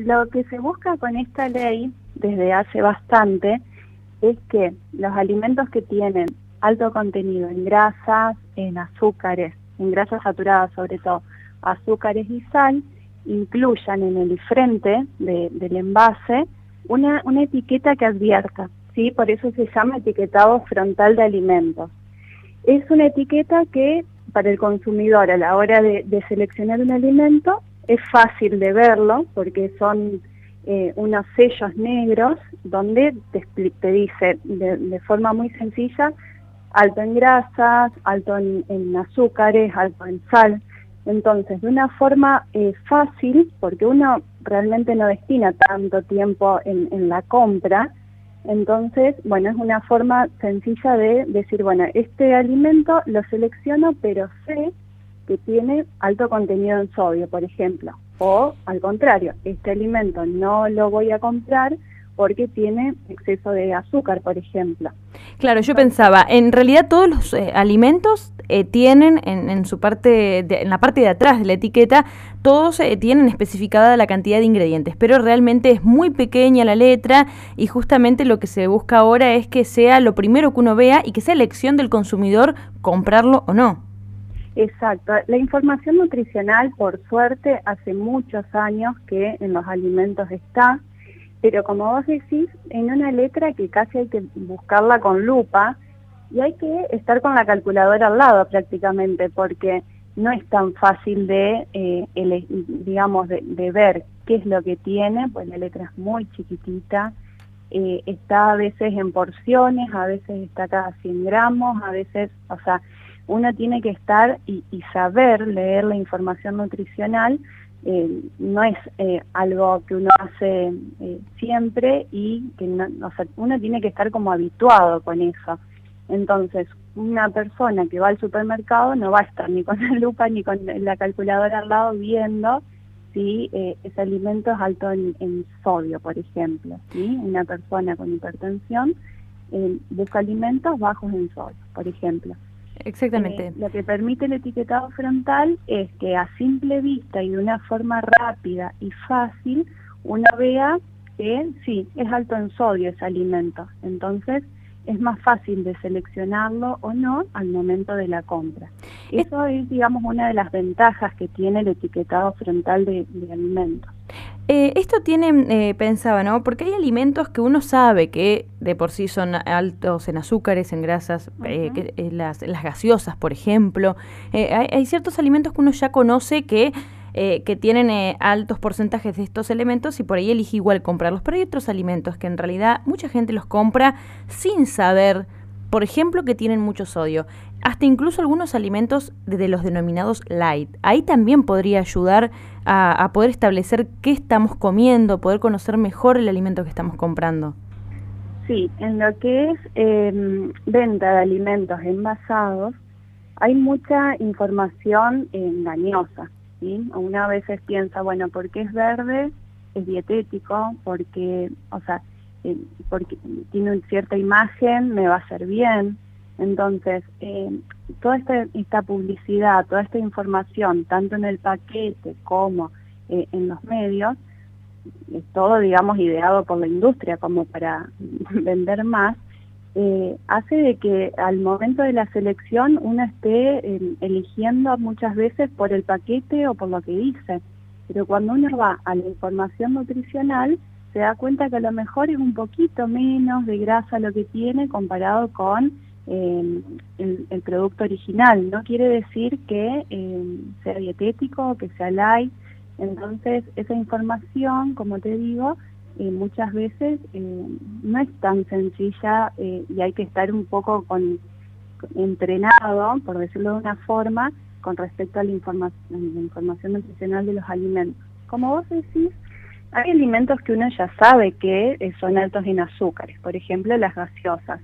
lo que se busca con esta ley desde hace bastante es que los alimentos que tienen alto contenido en grasas, en azúcares, en grasas saturadas sobre todo, azúcares y sal, incluyan en el frente del envase una, una etiqueta que advierta, ¿sí? por eso se llama etiquetado frontal de alimentos. Es una etiqueta que para el consumidor a la hora de, seleccionar un alimento es fácil de verlo porque son eh, unos sellos negros donde te, te dice de, forma muy sencilla alto en grasas, alto en, azúcares, alto en sal. Entonces, de una forma eh, fácil, porque uno realmente no destina tanto tiempo en, la compra, entonces, bueno, es una forma sencilla de decir, bueno, este alimento lo selecciono, pero sé que tiene alto contenido en sodio, por ejemplo. O al contrario, este alimento no lo voy a comprar porque tiene exceso de azúcar, por ejemplo. Claro, yo pensaba, en realidad todos los eh, alimentos eh, tienen en, su parte, en la parte de atrás de la etiqueta, todos eh, tienen especificada la cantidad de ingredientes, pero realmente es muy pequeña la letra y justamente lo que se busca ahora es que sea lo primero que uno vea y que sea elección del consumidor comprarlo o no. Exacto. La información nutricional, por suerte, hace muchos años que en los alimentos está pero como vos decís, en una letra que casi hay que buscarla con lupa y hay que estar con la calculadora al lado prácticamente, porque no es tan fácil de, eh, digamos, de, ver qué es lo que tiene, pues la letra es muy chiquitita, eh, está a veces en porciones, a veces está cada 100 gramos, a veces, o sea, uno tiene que estar y saber leer la información nutricional eh, no es eh, algo que uno hace eh, siempre y que uno tiene que estar como habituado con eso. Entonces, una persona que va al supermercado no va a estar ni con la lupa ni con la calculadora al lado viendo si ese alimento es alto en, sodio, por ejemplo. ¿sí? Una persona con hipertensión busca alimentos bajos en sodio, por ejemplo. Exactamente. Eh, lo que permite el etiquetado frontal es que a simple vista y de una forma rápida y fácil uno vea que sí, es alto en sodio ese alimento. Entonces es más fácil de seleccionarlo o no al momento de la compra. Eso es, digamos, una de las ventajas que tiene el etiquetado frontal de alimentos. Eh, esto tiene, eh, pensaba, ¿no? Porque hay alimentos que uno sabe que de por sí son altos en azúcares, en grasas, eh, que, las, gaseosas, por ejemplo. Hay, ciertos alimentos que uno ya conoce que, que tienen altos porcentajes de estos elementos y por ahí elige igual comprarlos. Pero hay otros alimentos que en realidad mucha gente los compra sin saber, por ejemplo, que tienen mucho sodio hasta incluso algunos alimentos de los denominados light. Ahí también podría ayudar a, poder establecer qué estamos comiendo, poder conocer mejor el alimento que estamos comprando. Sí, en lo que es em, venta de alimentos envasados, hay mucha información engañosa. ¿Sí? Una veces piensa, bueno, porque es verde, es dietético, porque, o sea, eh, porque tiene cierta imagen, me va a hacer bien, entonces, eh, toda esta, publicidad, toda esta información, tanto en el paquete como eh, en los medios, es todo, digamos, ideado por la industria como para vender más, eh, hace de que al momento de la selección uno esté eligiendo muchas veces por el paquete o por lo que dice. Pero cuando uno va a la información nutricional, se da cuenta que a lo mejor es un poquito menos de grasa lo que tiene comparado con el, producto original. No quiere decir que eh, sea dietético que sea light. Entonces, esa información, como te digo, eh, muchas veces eh, no es tan sencilla y hay que estar un poco con, entrenado, por decirlo de una forma, con respecto a la, la información nutricional de los alimentos. Como vos decís, hay alimentos que uno ya sabe que son altos en azúcares, por ejemplo las gaseosas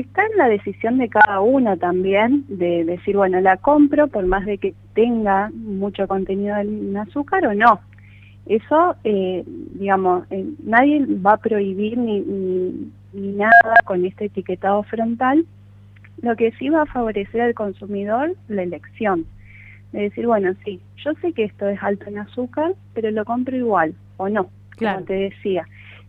está en la decisión de cada uno también de decir, bueno, la compro por más de que tenga mucho contenido en azúcar o no. Eso, eh, digamos, eh, nadie va a prohibir ni, ni, nada con este etiquetado frontal. Lo que sí va a favorecer al consumidor la elección. De decir, bueno, sí, yo sé que esto es alto en azúcar, pero lo compro igual. o no, como te decía,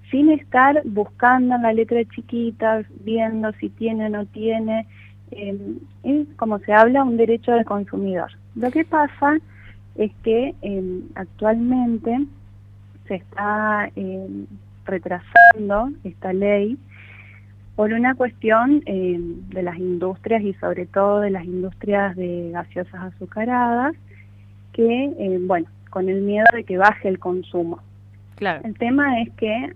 sin estar buscando en la letra chiquita, viendo si tiene o no tiene, eh, es como se habla un derecho del consumidor. Lo que pasa es que eh, actualmente se está eh, retrasando esta ley por una cuestión de las industrias y sobre todo de las industrias de gaseosas azucaradas, que, bueno, con el miedo de que baje el consumo. Claro. El tema es que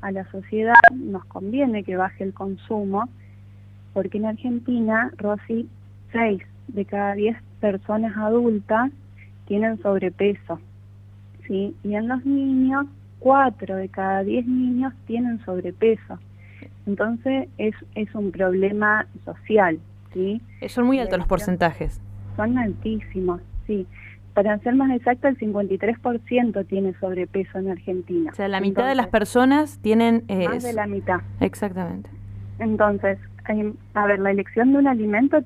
a la sociedad nos conviene que baje el consumo, porque en Argentina, Rosy, 6 de cada 10 personas adultas tienen sobrepeso, ¿sí? Y en los niños, 4 de cada 10 niños tienen sobrepeso. Entonces es, es un problema social, ¿sí? Eh, son muy altos los porcentajes. Son altísimos, sí. Para ser más exacto, el 53% tiene sobrepeso en Argentina. O sea, la mitad de las personas tienen... Eh, más de la mitad. Exactamente. Entonces, a ver, la elección de un alimento,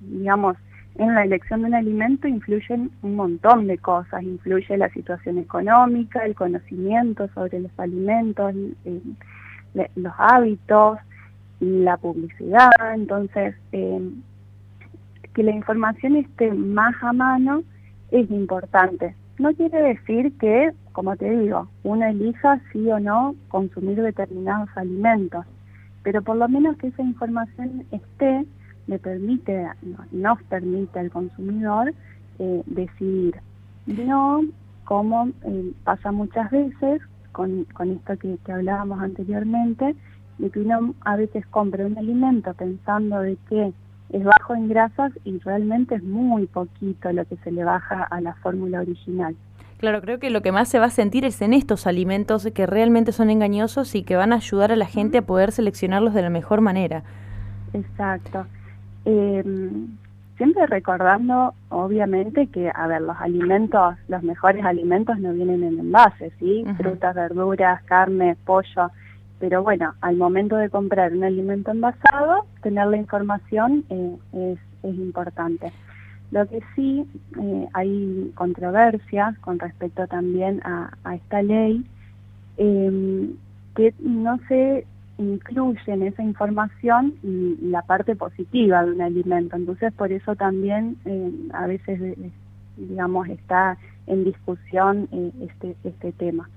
digamos, en la elección de un alimento influyen un montón de cosas, influye la situación económica, el conocimiento sobre los alimentos, los hábitos, la publicidad, entonces eh, que la información esté más a mano es importante. No quiere decir que, como te digo, uno elija sí o no consumir determinados alimentos pero por lo menos que esa información esté, le permite, nos permite al consumidor eh, decidir. No como eh, pasa muchas veces con, esto que, hablábamos anteriormente, de que uno a veces compra un alimento pensando de que es bajo en grasas y realmente es muy poquito lo que se le baja a la fórmula original. Claro, creo que lo que más se va a sentir es en estos alimentos que realmente son engañosos y que van a ayudar a la gente a poder seleccionarlos de la mejor manera. Exacto. Em, siempre recordando, obviamente, que, a ver, los alimentos, los mejores alimentos no vienen en envases, ¿sí? Frutas, verduras, carne, pollo. Pero bueno, al momento de comprar un alimento envasado, tener la información eh, es, es importante. Lo que sí eh, hay controversias con respecto también a, esta ley, em, que no se incluye en esa información la parte positiva de un alimento. Entonces, por eso también eh, a veces, eh, digamos, está en discusión este, este tema.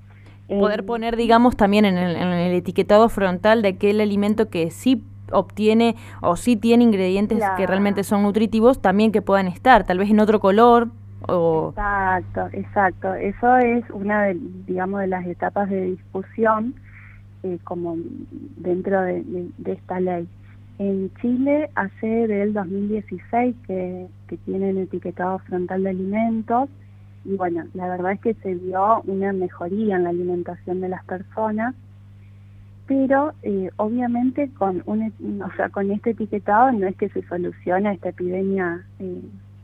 Poder poner, digamos, también en el, en el etiquetado frontal de aquel alimento que sí obtiene o si tiene ingredientes que realmente son nutritivos, también que puedan estar, tal vez en otro color o... Exacto, exacto. Eso es una de, digamos, de las etapas de discusión eh, como dentro de, esta ley. En Chile hace del 2016 que, que tienen etiquetado frontal de alimentos y bueno, la verdad es que se vio una mejoría en la alimentación de las personas pero eh, obviamente con un, o sea, con este etiquetado no es que se soluciona esta epidemia eh,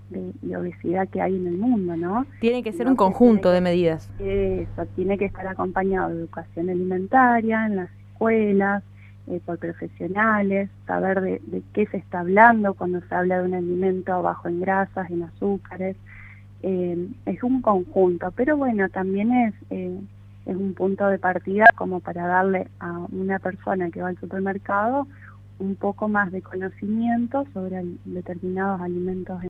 de, obesidad que hay en el mundo, ¿no? Tiene que ser un conjunto de medidas. Eso, tiene que estar acompañado de educación alimentaria en las escuelas, eh, por profesionales, saber de, de, qué se está hablando cuando se habla de un alimento bajo en grasas, en azúcares. es un conjunto, pero bueno, también es es un punto de partida como para darle a una persona que va al supermercado un poco más de conocimiento sobre determinados alimentos